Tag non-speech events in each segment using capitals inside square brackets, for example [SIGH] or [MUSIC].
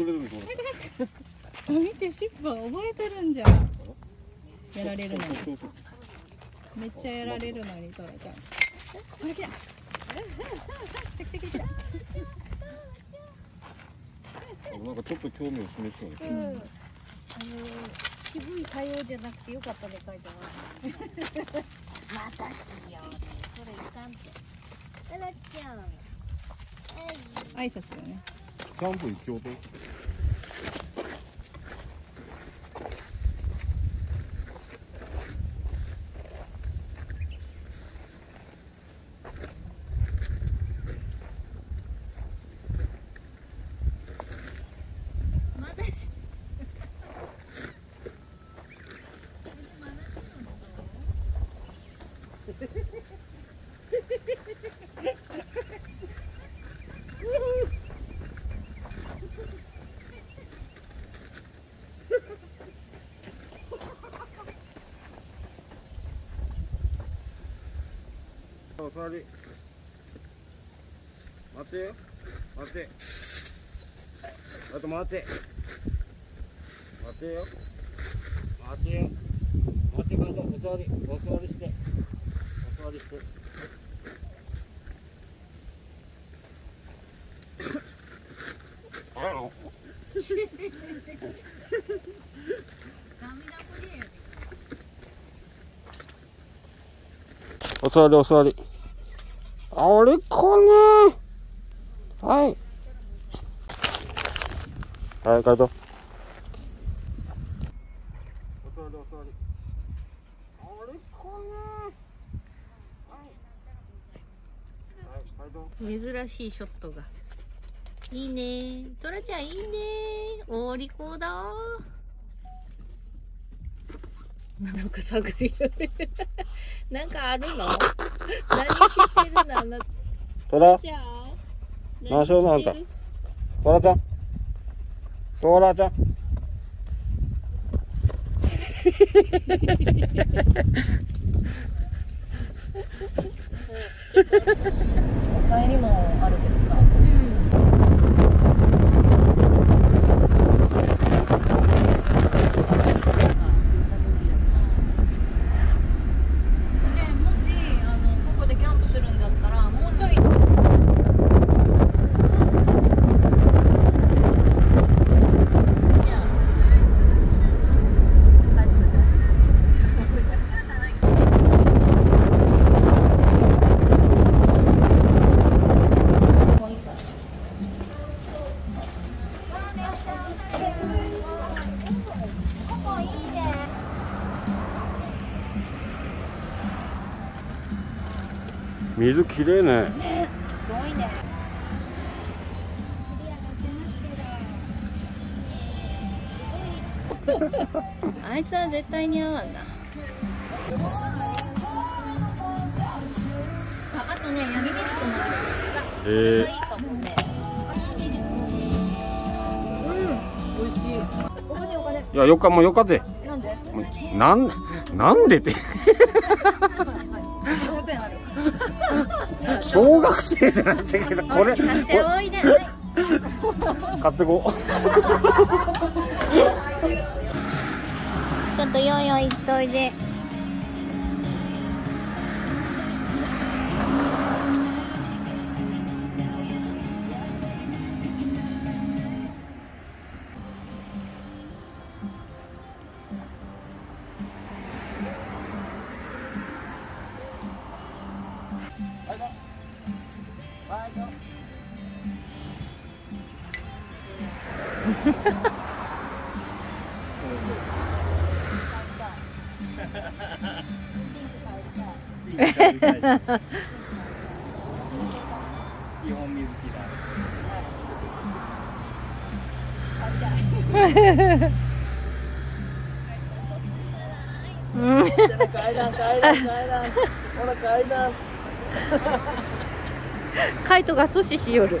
くれるんですあ見てシップは覚えてるんじゃんやられるのそうそうそうめっちゃやられるのにトラちゃんあれ来た来た来た来たなんかちょっと興味を示したねうん。あの渋い対応じゃなくてよかったね書いてます。[LAUGHS] またしようね。それいかんって。タラちゃん。はい。挨拶よねキャンプ行きようとまだし。お座り待ってよ。待って。あと待って。待ってよ。待ってよ。待ってくださいお座り。お座りしてお座りしてあのお座りお座り。あれかなはい。はいカイトお座りお座り。あれかなはい。はいカイト珍しいショットが。いいね。トラちゃんいいね。お利口だ。なんか探るよね。[LAUGHS] なんかあるの？[LAUGHS] 何知ってるの？あなたトラじゃあ。何してるトラちゃん？トラちゃん？[LAUGHS] 帰りもあるけどさ [LAUGHS] あいつは絶対に合わんな。ああとね、ヤギミルクもある。えーいいかもね。美味しいお金お金いやよかもうよかってなんで？なんなんでって500円ある小学生じゃないけどこれこれ手多いね。買ってこう [LAUGHS] とヨーヨー行っといで。[LAUGHS] 基本水着だ。階段階段階段。ほら階段。カイトが阻止しよる。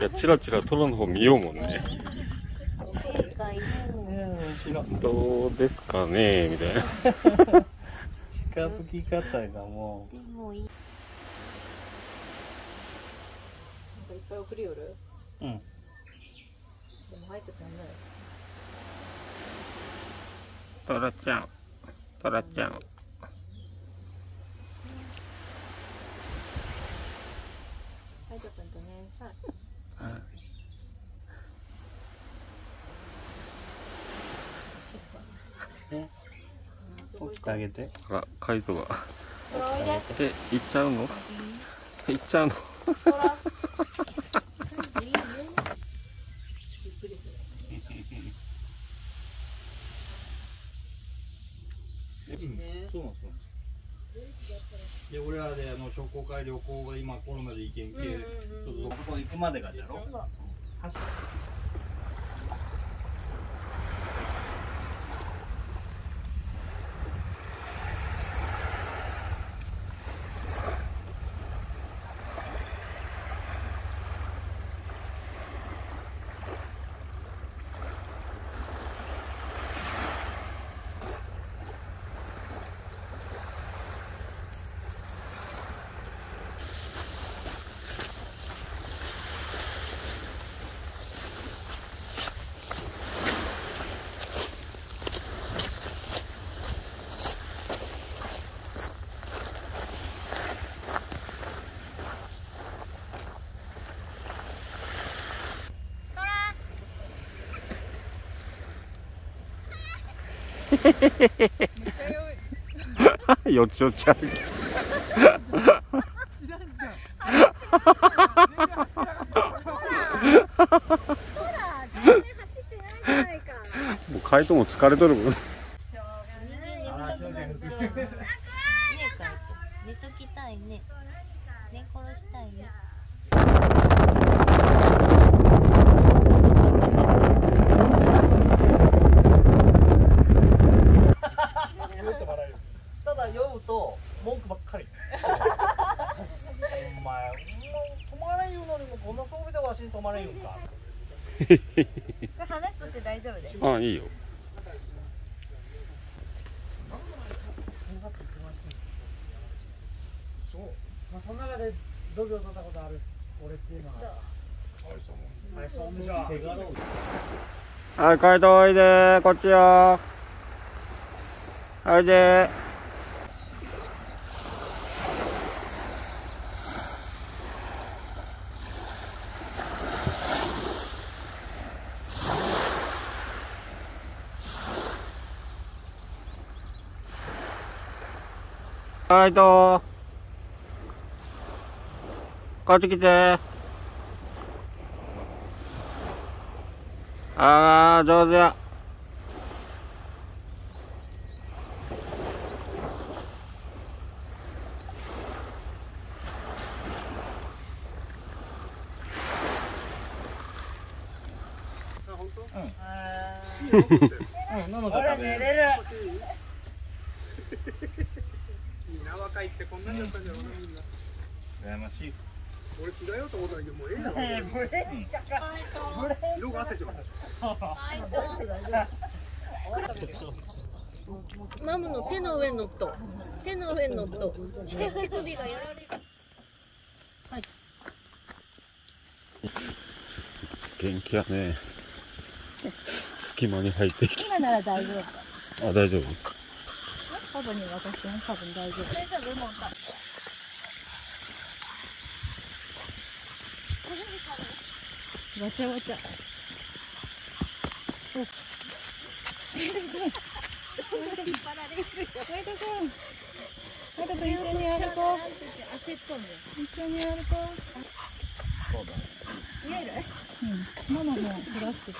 いやチラチラ虎の方見ようもんね。どうですかねみたいな。近づき方がもでもいいなんかいっぱい送りよる？ううん。でも入ってたんだよトラちゃんトラちゃん入ってたんとねさえ起きてあげて。ほらカイトが。え行っちゃうの？行っちゃうの [LAUGHS] [LAUGHS] ほらいいねびっくりするそうなんですよで俺らであの商工会旅行が今コロナで行けんけ、うんうんうんちょっとどこ行くまでがじゃろ [LAUGHS] よちよち歩き。もうカイトも疲れとる寝ときたいね。寝殺したいねただ酔うと文句ばっかりお前もう止まれん言うのにもこんな装備でわしに止まれん言うんか話しとって大丈夫ですあいいよそう、まあ、その中で度胸取ったことある俺っていうのは。はいそうじゃあ手柄をはいカイトおいで。こっちよ。おいで。カイトこっち来て。ああ上手や。うん、なのか食べ。れる。[LAUGHS] いいな若いってこんなんだったんだろうなみん。な羨ましい。俺着替えよと思ったん。だけどもうええじゃん。色が汗てますマムの手の上に乗っと手の上に乗っと手首がやられるはい元気やね隙間に入ってき今なら大丈夫あ大丈夫パパに渡しても多分大丈夫大丈夫もうわちゃわちゃ。お引っ張られるよマイトくん。マイトくん一緒に歩こう焦っと一緒に歩こ見える？うんママもプラスチック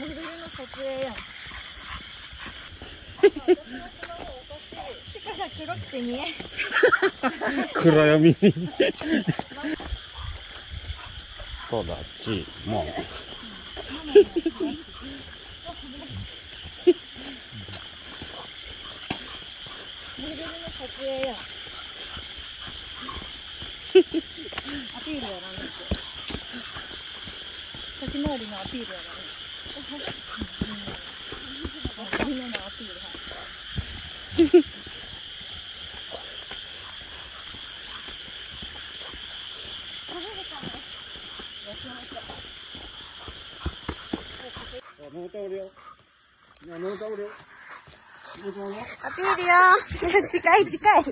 モデルの撮影やん。力黒くて見えん。暗闇に。そうだあっち。もモデルの撮影やんアピールやら先回りのアピールやからみん [LAUGHS] なのアピールはいうノータオルよノータオルよアピールよ。近い近い。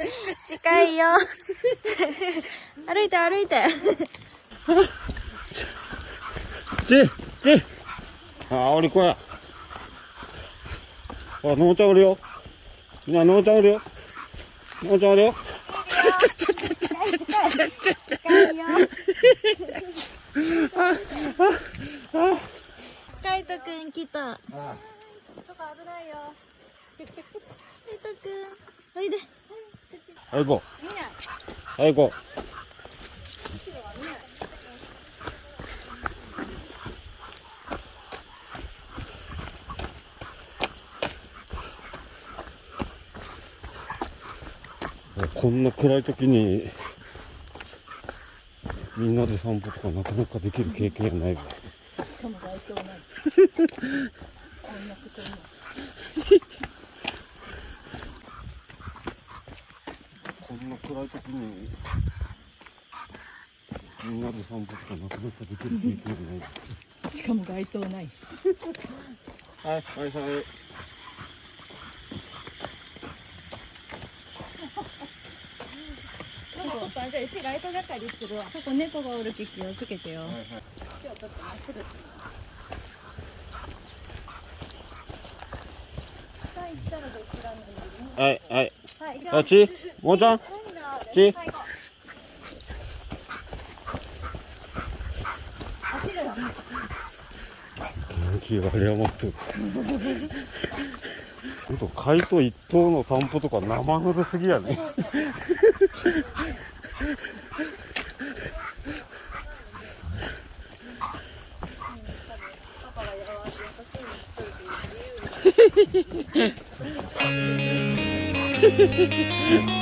近いよ。[LAUGHS] 歩いて歩いて。ちちあおりこやあノータオルよ。みんなノータオルよ。ノータオルよ。近いよ。カイトくん来た。そこ危ないよ。カイトくんおいで。はい行こ見ないう。はい行こう。こんな暗い時にみんなで散歩とかなかなかできる経験がないわ。しかも街灯ない [LAUGHS] こんなことにこんな暗い時にみんなで散歩とかなかなかできる経験がない。わしかも街灯ないし。はいはいはい。ちょっとじゃあうちライト係するわ。そこ猫がおるき気をつけてよ。はいはい。今日ちょっとまっすぐ下行ったらどちらにいるはいはい。あ。あちもうちゃん？ち。気が有り余ってるほんと海と一頭の散歩とか生ぬるすぎやねフフフフ